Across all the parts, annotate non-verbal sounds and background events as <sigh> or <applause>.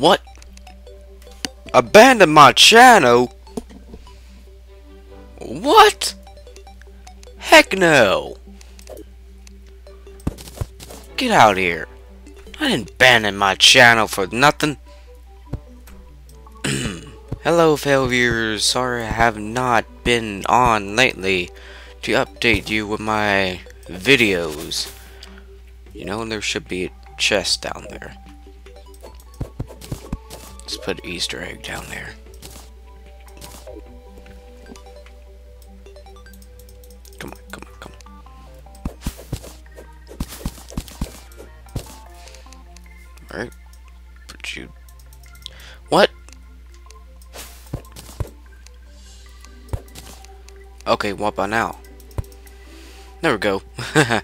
What? Abandon my channel? What? Heck no! Get out here. I didn't abandon my channel for nothing. <clears throat> Hello, fail viewers. Sorry I have not been on lately to update you with my videos. You know, there should be a chest down there. Let's put Easter egg down there. Come on, come on, come on. Alright. Put you. What? Okay, what about now? There we go. <laughs>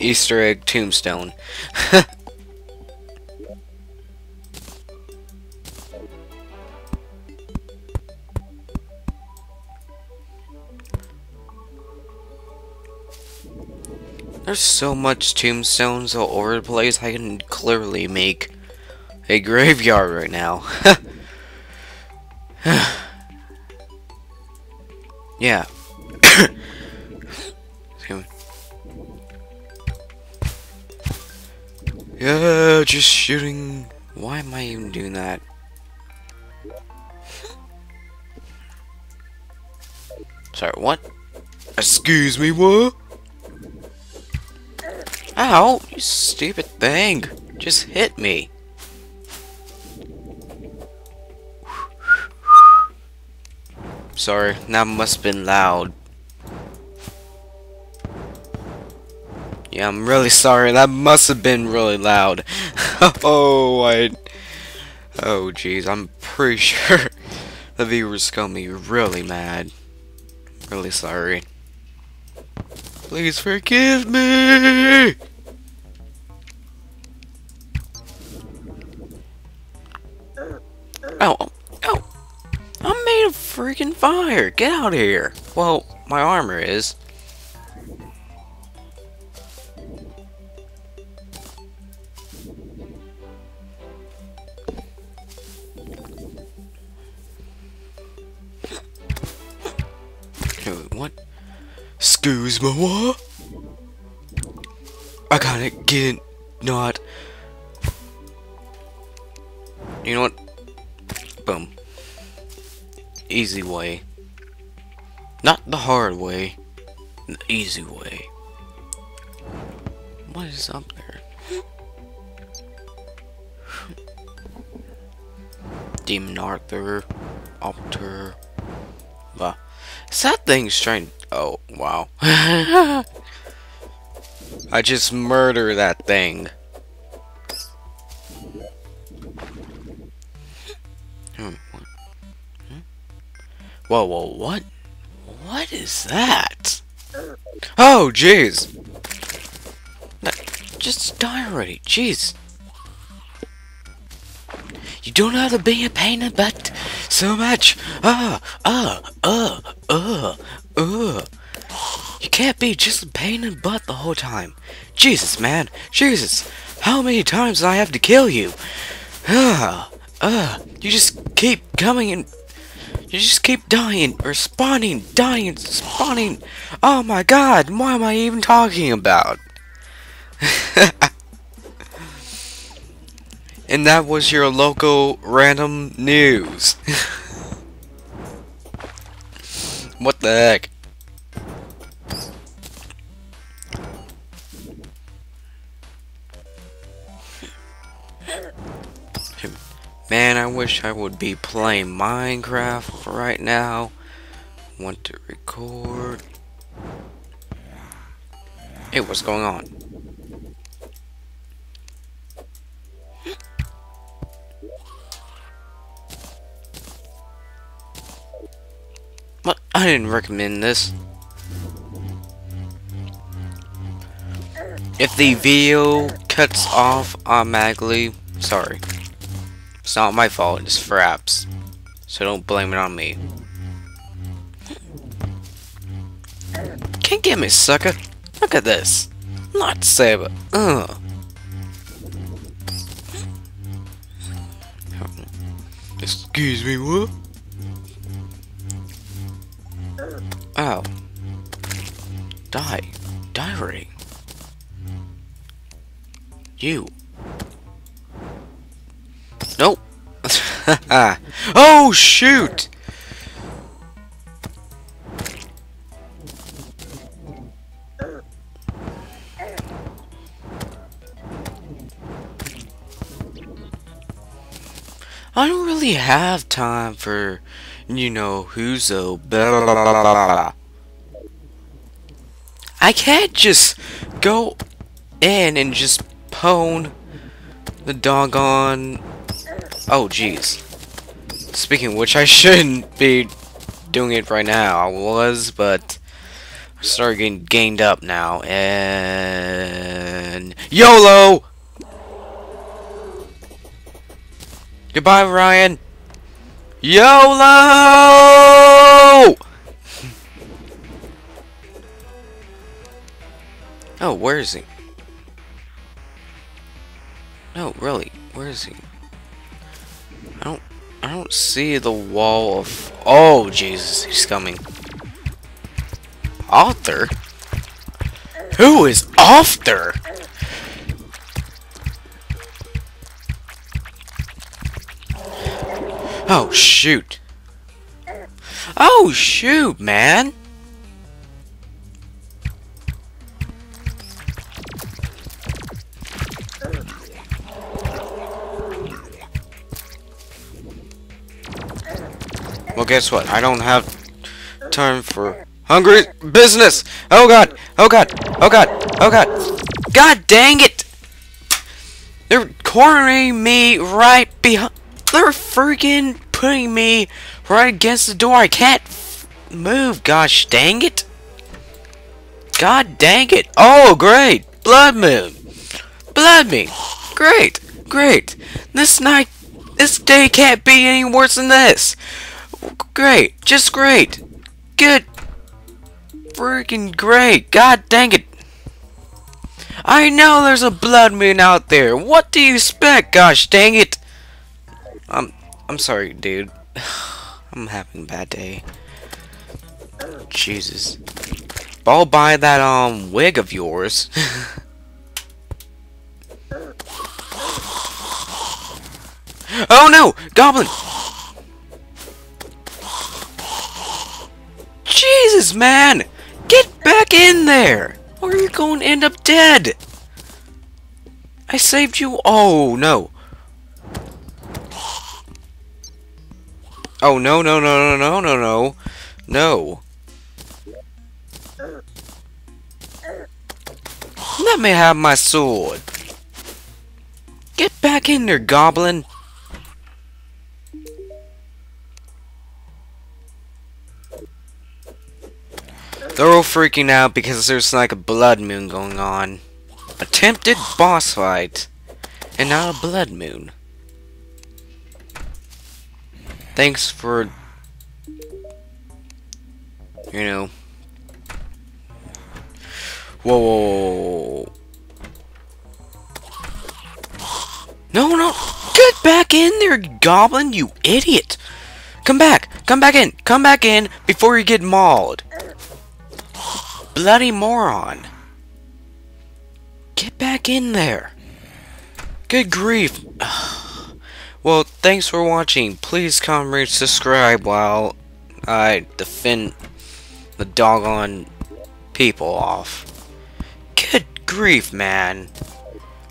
Easter egg tombstone. <laughs> There's so much tombstones all over the place, I can clearly make a graveyard right now. <laughs> <sighs> <sighs> yeah. Just shooting. Why am I even doing that? Sorry, what? Excuse me, what? Ow, you stupid thing. Just hit me. Sorry, that must have been loud. Yeah, I'm really sorry. That must have been really loud. <laughs> oh, I... Oh, jeez. I'm pretty <laughs> sure the viewers gonna be really mad. Really sorry. Please forgive me! Oh, oh, I'm made of freaking fire. Get out of here. Well, my armor is. Me, what? I gotta get it, not. You know what? Boom. Easy way. Not the hard way. The easy way. What is up there? <laughs> Demon Arthur. Altar. Wow. Is that thing's trying... Oh, wow. <laughs> I just murder that thing. Hmm. Hmm? Whoa, whoa, what? What is that? Oh, jeez. Just die already, jeez. You don't have to be a pain in the butt so much. Uh, uh, uh, uh, uh. You can't be just a pain in the butt the whole time. Jesus, man. Jesus. How many times I have to kill you? Ugh. Ugh. You just keep coming and... You just keep dying, or spawning, dying, spawning. Oh my god, what am I even talking about? <laughs> And that was your local random news. <laughs> what the heck? Wish I would be playing Minecraft right now. Want to record. Hey, what's going on? What? I didn't recommend this. If the video cuts off automatically, sorry. It's not my fault, it's Fraps. So don't blame it on me. Can't get me, sucker. Look at this. Not Lightsaber. Ugh. Excuse me, what? Oh. Die. Already. You. Nope. <laughs> oh, shoot! I don't really have time for, you know, who's blah, blah, blah, I can't just go in and just pwn the doggone... Oh, jeez. Speaking which, I <laughs> shouldn't be doing it right now. I was, but I started getting gained up now. And... YOLO! Goodbye, Ryan. YOLO! <laughs> oh, where is he? No, really, where is he? See the wall of. Oh Jesus, he's coming. Arthur? Who is Arthur? Oh, shoot. Oh, shoot, man. Guess what? I don't have time for hungry business. Oh god. Oh god. Oh god. Oh god. God dang it. They're cornering me right behind. They're freaking putting me right against the door. I can't move. Gosh dang it. God dang it. Oh, great. Blood moon. Blood moon. Great. Great. This night, this day can't be any worse than this. Great. Just great. Good. Freaking great. God dang it. I know there's a blood moon out there. What do you expect? Gosh dang it. I'm I'm sorry, dude. <sighs> I'm having a bad day. Jesus. I'll buy that um wig of yours. <laughs> oh no! Goblin! Man! Get back in there! Or you're going to end up dead! I saved you- Oh, no. Oh, no, no, no, no, no, no, no. No. Let me have my sword. Get back in there, goblin. Freaking out because there's like a blood moon going on. Attempted boss fight. And now a blood moon. Thanks for... You know... Whoa, whoa, whoa, No, no! Get back in there, goblin, you idiot! Come back! Come back in! Come back in before you get mauled! Bloody moron. Get back in there. Good grief. <sighs> well, thanks for watching. Please comment, subscribe while I defend the doggone people off. Good grief, man.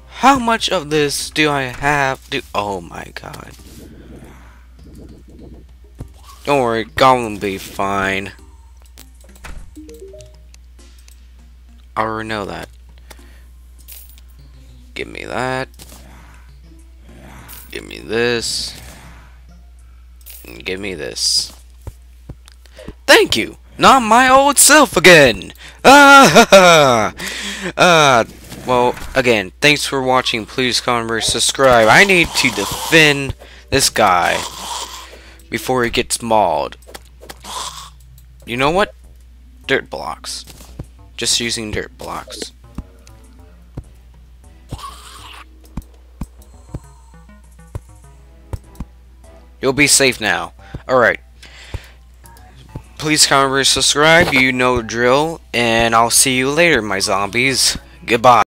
How much of this do I have to... Oh my god. Don't worry, Goblin will be fine. I already know that. Give me that. Give me this. And give me this. Thank you! Not my old self again! Ah, <laughs> uh, Well, again, thanks for watching. Please comment subscribe. I need to defend this guy before he gets mauled. You know what? Dirt blocks. Just using dirt blocks. You'll be safe now. Alright. Please comment subscribe. You know the drill. And I'll see you later, my zombies. Goodbye.